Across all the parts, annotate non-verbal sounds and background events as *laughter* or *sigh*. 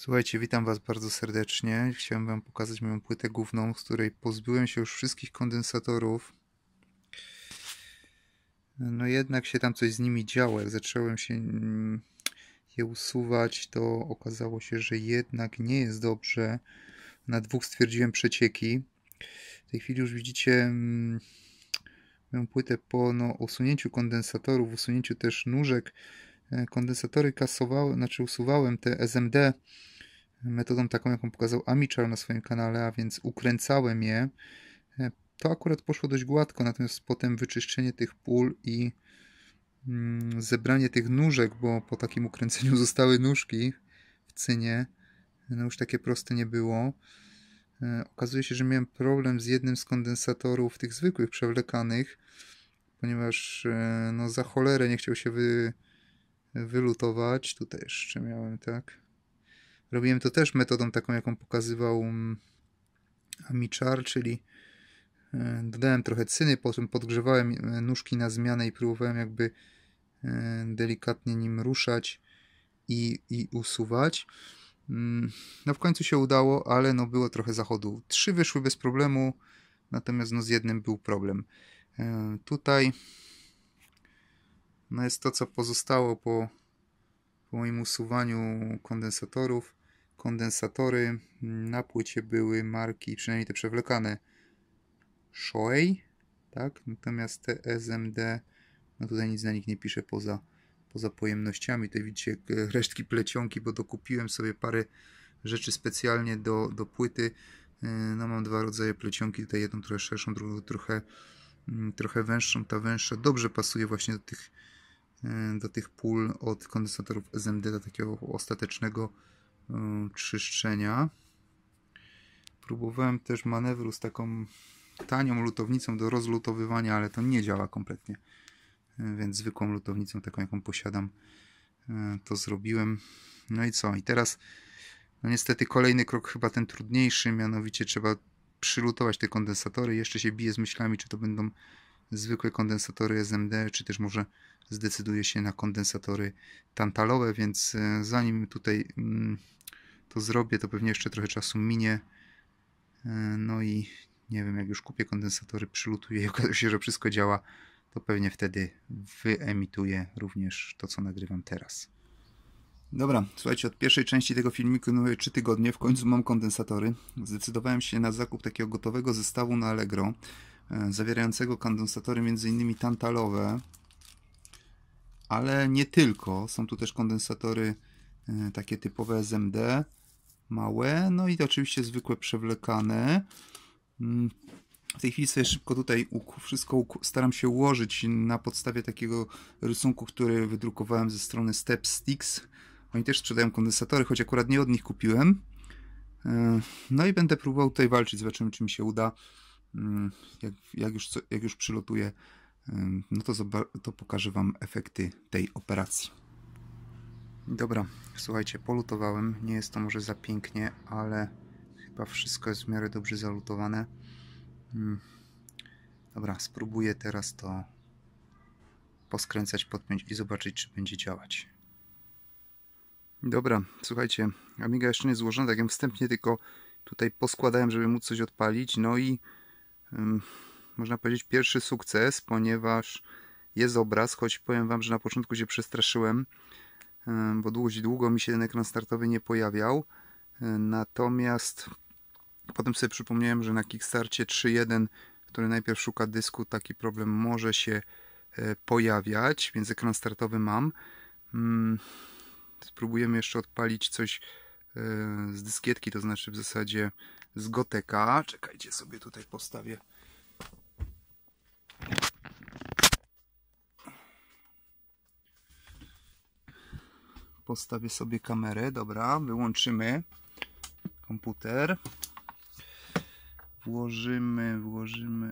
Słuchajcie, witam Was bardzo serdecznie. Chciałem Wam pokazać moją płytę główną, z której pozbyłem się już wszystkich kondensatorów. No jednak się tam coś z nimi działo. Jak zacząłem się mm, je usuwać, to okazało się, że jednak nie jest dobrze. Na dwóch stwierdziłem przecieki. W tej chwili już widzicie mm, moją płytę po no, usunięciu kondensatorów, usunięciu też nóżek. E, kondensatory kasowałem, znaczy usuwałem te SMD metodą taką, jaką pokazał Amichar na swoim kanale, a więc ukręcałem je. E, to akurat poszło dość gładko, natomiast potem wyczyszczenie tych pól i mm, zebranie tych nóżek, bo po takim ukręceniu *laughs* zostały nóżki w cynie, no już takie proste nie było. E, okazuje się, że miałem problem z jednym z kondensatorów, tych zwykłych, przewlekanych, ponieważ e, no, za cholerę nie chciał się wy, wylutować. Tutaj jeszcze miałem, tak. Robiłem to też metodą taką, jaką pokazywał mm, Amichar, czyli e, dodałem trochę cyny, potem podgrzewałem e, nóżki na zmianę i próbowałem jakby e, delikatnie nim ruszać i, i usuwać. Mm, no w końcu się udało, ale no było trochę zachodu. Trzy wyszły bez problemu, natomiast no z jednym był problem. Tutaj no jest to, co pozostało po, po moim usuwaniu kondensatorów kondensatory na płycie były marki, przynajmniej te przewlekane, Shoei, tak? Natomiast te SMD, no tutaj nic na nich nie pisze poza, poza pojemnościami. Tutaj widzicie resztki plecionki, bo dokupiłem sobie parę rzeczy specjalnie do, do płyty. E, no mam dwa rodzaje plecionki, tutaj jedną trochę szerszą, drugą trochę, mm, trochę węższą. Ta węższa dobrze pasuje właśnie do tych, e, do tych pól od kondensatorów SMD, do takiego ostatecznego czyszczenia. Próbowałem też manewru z taką tanią lutownicą do rozlutowywania, ale to nie działa kompletnie. Y, więc zwykłą lutownicą, taką jaką posiadam, y, to zrobiłem. No i co? I teraz, no niestety kolejny krok, chyba ten trudniejszy, mianowicie trzeba przylutować te kondensatory. Jeszcze się bije z myślami, czy to będą zwykłe kondensatory SMD, czy też może zdecyduje się na kondensatory tantalowe, więc zanim tutaj mm, to zrobię, to pewnie jeszcze trochę czasu minie. E, no i nie wiem, jak już kupię kondensatory, przylutuję i *laughs* okaże się, że wszystko działa, to pewnie wtedy wyemituję również to, co nagrywam teraz. Dobra, słuchajcie, od pierwszej części tego filmiku minuły 3 tygodnie, w końcu mam kondensatory. Zdecydowałem się na zakup takiego gotowego zestawu na Allegro, e, zawierającego kondensatory m.in. tantalowe, ale nie tylko. Są tu też kondensatory e, takie typowe SMD, małe, no i oczywiście zwykłe przewlekane. Mm, w tej chwili sobie szybko tutaj wszystko staram się ułożyć na podstawie takiego rysunku, który wydrukowałem ze strony Step Sticks. Oni też sprzedają kondensatory, choć akurat nie od nich kupiłem. E, no i będę próbował tutaj walczyć, zobaczymy czy mi się uda. Mm, jak, jak, już, jak już przylotuję, no to, to pokażę Wam efekty tej operacji. Dobra, słuchajcie, polutowałem. Nie jest to może za pięknie, ale chyba wszystko jest w miarę dobrze zalutowane. Hmm. Dobra, spróbuję teraz to poskręcać, podpiąć i zobaczyć, czy będzie działać. Dobra, słuchajcie, Amiga jeszcze nie złożona, tak jak wstępnie tylko tutaj poskładałem, żeby móc coś odpalić. No i um, można powiedzieć pierwszy sukces, ponieważ jest obraz, choć powiem Wam, że na początku się przestraszyłem bo długo, długo mi się ten ekran startowy nie pojawiał. Natomiast potem sobie przypomniałem, że na Kickstarcie 3.1, który najpierw szuka dysku, taki problem może się e, pojawiać, więc ekran startowy mam. Mm, spróbujemy jeszcze odpalić coś e, z dyskietki, to znaczy w zasadzie z Goteka. Czekajcie, sobie tutaj postawię postawię sobie kamerę, dobra, wyłączymy komputer, włożymy, włożymy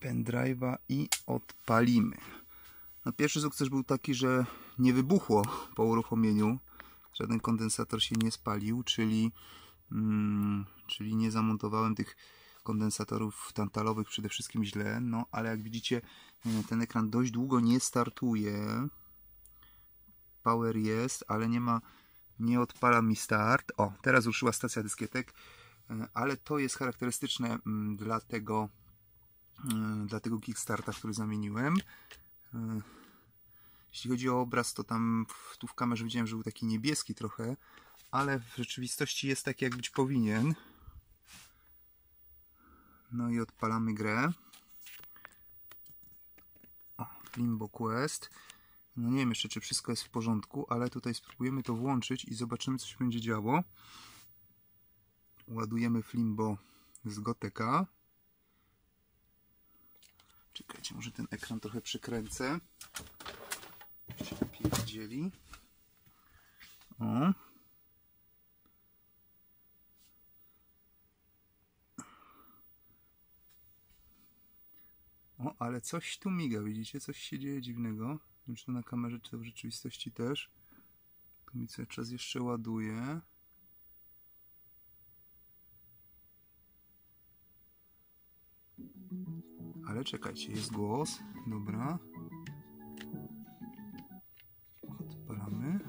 pendrive'a i odpalimy. No pierwszy sukces był taki, że nie wybuchło po uruchomieniu, żaden kondensator się nie spalił, czyli, mm, czyli nie zamontowałem tych kondensatorów tantalowych przede wszystkim źle, no ale jak widzicie ten ekran dość długo nie startuje power jest, ale nie ma, nie odpala mi start. O, teraz ruszyła stacja dyskietek, e, ale to jest charakterystyczne mm, dla tego, e, dla tego Kickstarta, który zamieniłem. E, jeśli chodzi o obraz, to tam tu w kamerze widziałem, że był taki niebieski trochę, ale w rzeczywistości jest tak, jak być powinien. No i odpalamy grę. O, Limbo Quest. No nie wiem jeszcze, czy wszystko jest w porządku, ale tutaj spróbujemy to włączyć i zobaczymy, co się będzie działo. Ładujemy Flimbo z Goteka. Czekajcie, może ten ekran trochę przykręcę. Lepiej widzieli. O. O, ale coś tu miga, widzicie? Coś się dzieje dziwnego. Nie wiem, czy to na kamerze, czy to w rzeczywistości też. Tu mi cały czas jeszcze ładuje. Ale czekajcie, jest głos. Dobra. Odpalamy.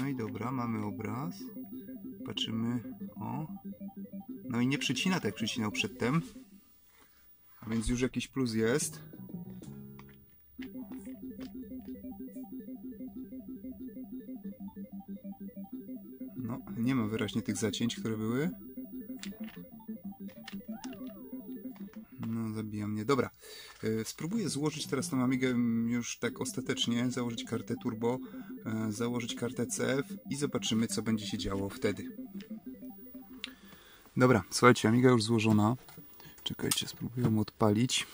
No i dobra, mamy obraz. Patrzymy. O. No i nie przycina tak jak przycinał przedtem. A więc już jakiś plus jest. Nie ma wyraźnie tych zacięć, które były. No, zabija mnie. Dobra, e, spróbuję złożyć teraz tą Amigę już tak ostatecznie, założyć kartę turbo, e, założyć kartę CF i zobaczymy, co będzie się działo wtedy. Dobra, słuchajcie, Amiga już złożona. Czekajcie, spróbuję ją odpalić.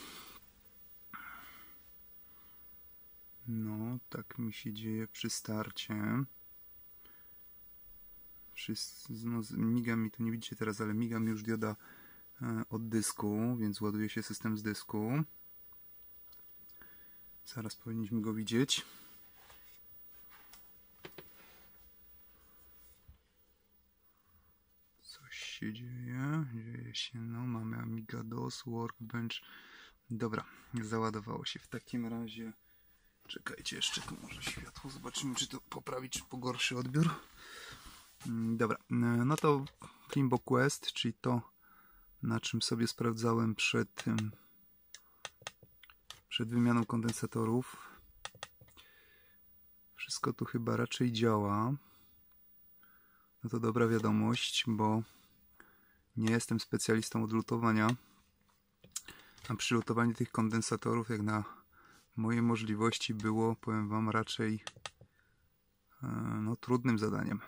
No, tak mi się dzieje przy starcie. Wszyscy, no, miga mi, to nie widzicie teraz, ale miga mi już dioda e, od dysku, więc ładuje się system z dysku. Zaraz powinniśmy go widzieć. Coś się dzieje, dzieje się, no mamy Amiga DOS, Workbench. Dobra, załadowało się. W takim razie, czekajcie jeszcze tu może światło, zobaczymy czy to poprawi, czy pogorszy odbiór. Mm, Dobra, e, no to Limbo Quest, czyli to, na czym sobie sprawdzałem przed, przed wymianą kondensatorów. Wszystko tu chyba raczej działa. No to dobra wiadomość, bo nie jestem specjalistą od lutowania. A przy lutowaniu tych kondensatorów, jak na moje możliwości, było, powiem Wam, raczej e, no, trudnym zadaniem.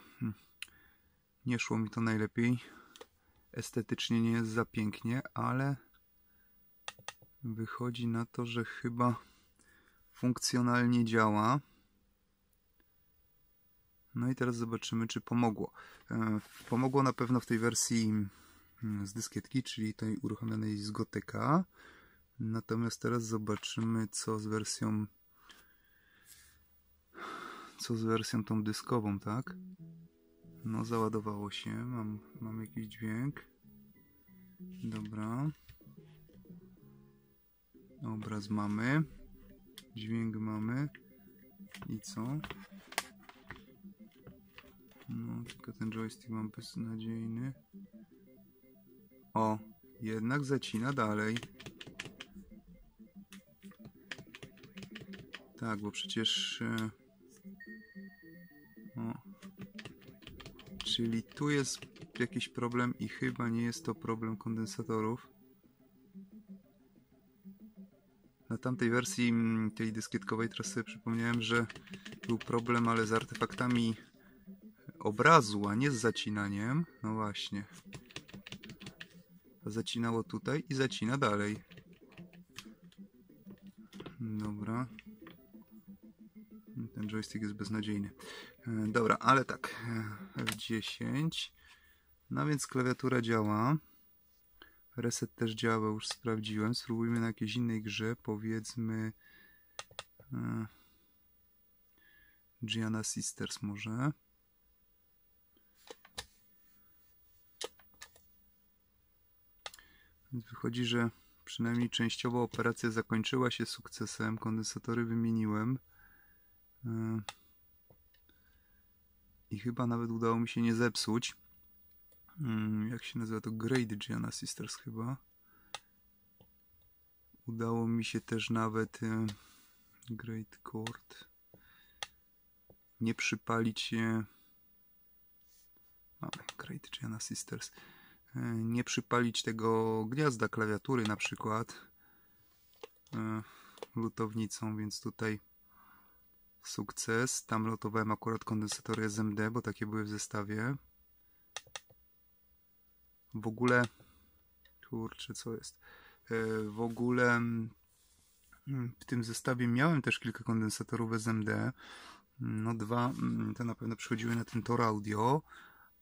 Nie szło mi to najlepiej. Estetycznie nie jest za pięknie, ale wychodzi na to, że chyba funkcjonalnie działa. No i teraz zobaczymy, czy pomogło. E, Pomogło na pewno w tej wersji mm, z dyskietki, czyli tej uruchomionej z Goteka. Natomiast teraz zobaczymy, co z wersją co z wersją tą dyskową, tak? No, załadowało się. Mam, mam jakiś dźwięk. Dobra. Obraz mamy. Dźwięk mamy. I co? No, tylko ten joystick mam beznadziejny. O, jednak zacina dalej. Tak, bo przecież... e, Czyli tu jest jakiś problem i chyba nie jest to problem kondensatorów. Na tamtej wersji mm, tej dyskietkowej teraz sobie przypomniałem, że był problem, ale z artefaktami obrazu, a nie z zacinaniem. No właśnie. Zacinało tutaj i zacina dalej. Dobra. Joystick jest beznadziejny. E, Dobra, ale tak. e, F10. No więc klawiatura działa. Reset też działa, już sprawdziłem. Spróbujmy na jakiejś innej grze. Powiedzmy. e, Gianna Sisters może. Więc wychodzi, że przynajmniej częściowo operacja zakończyła się sukcesem. Kondensatory wymieniłem. I chyba nawet udało mi się nie zepsuć. Mm, Jak się nazywa to? Grade Gianna Sisters chyba. Udało mi się też nawet e, Great Chord nie przypalić mamy Great Gianna Sisters e, nie przypalić tego gniazda klawiatury na przykład e, lutownicą, więc tutaj sukces. Tam lotowałem akurat kondensatory SMD, bo takie były w zestawie. W ogóle kurczę, co jest? E, W ogóle mm, w tym zestawie miałem też kilka kondensatorów SMD. No dwa, mm, te na pewno przychodziły na ten tor audio,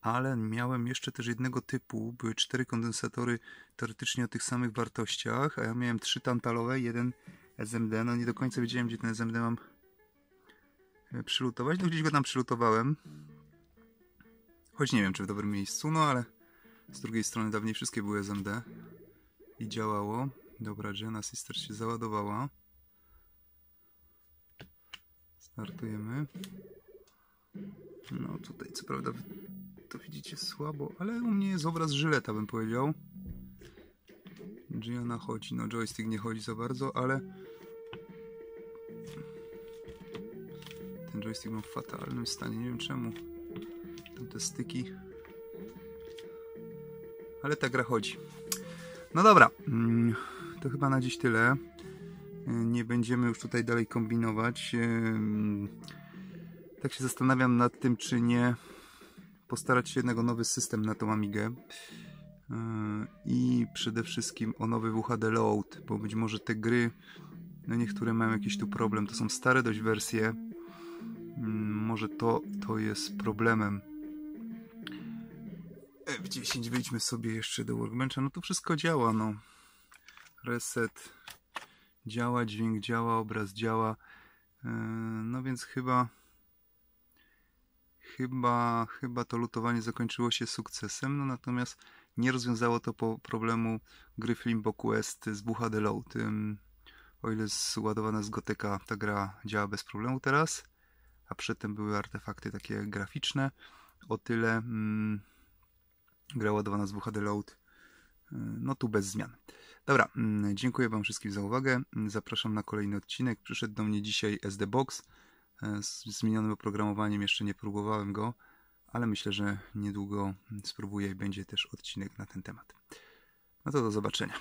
ale miałem jeszcze też jednego typu. Były cztery kondensatory teoretycznie o tych samych wartościach, a ja miałem trzy tantalowe, jeden SMD. No nie do końca wiedziałem, gdzie ten SMD mam przylutować. No gdzieś go tam przylutowałem. Choć nie wiem, czy w dobrym miejscu, no ale z drugiej strony dawniej wszystkie były SMD i działało. Dobra, Jenna Sister się załadowała. Startujemy. No tutaj co prawda to widzicie słabo, ale u mnie jest obraz żyleta bym powiedział. Gianna chodzi, no joystick nie chodzi za bardzo, ale ten joystick był w fatalnym stanie, nie wiem czemu. Te styki. Ale ta gra chodzi. No dobra, mm, to chyba na dziś tyle. Nie będziemy już tutaj dalej kombinować. Ym, Tak się zastanawiam nad tym, czy nie postarać się jednak o nowy system na tą Amigę. Yy, I przede wszystkim o nowy WHD Load, bo być może te gry, no niektóre mają jakiś tu problem. To są stare dość wersje. Może to, to jest problemem. F10 wyjdźmy sobie jeszcze do Workbencha. No to wszystko działa, no. Reset działa, dźwięk działa, obraz działa. Yy, No więc chyba chyba, chyba to lutowanie zakończyło się sukcesem, no natomiast nie rozwiązało to po problemu gry Flimbo Quest z WHD Load. Ym, O ile zładowana z ta gra działa bez problemu teraz, a przedtem były artefakty takie graficzne, o tyle mm, gra ładowana z WHD Load yy, no tu bez zmian. Dobra, mm, dziękuję Wam wszystkim za uwagę. Zapraszam na kolejny odcinek. Przyszedł do mnie dzisiaj SD Box e, z zmienionym oprogramowaniem. Jeszcze nie próbowałem go, ale myślę, że niedługo spróbuję i będzie też odcinek na ten temat. No to do zobaczenia.